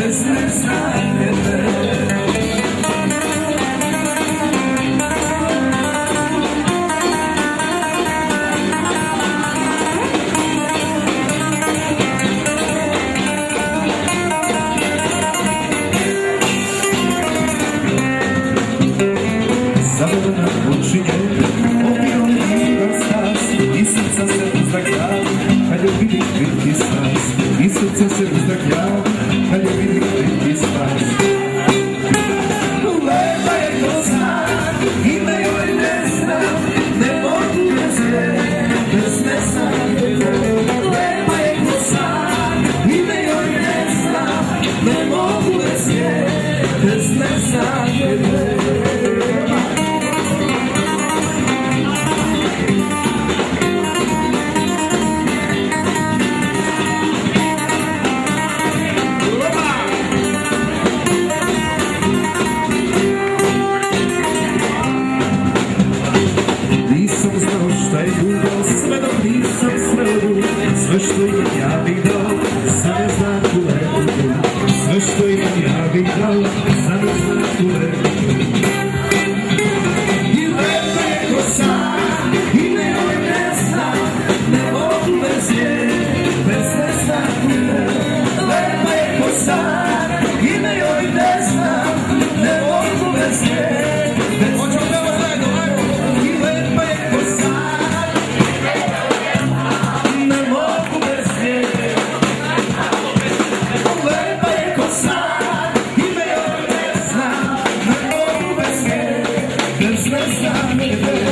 business life. Obrigado. Sam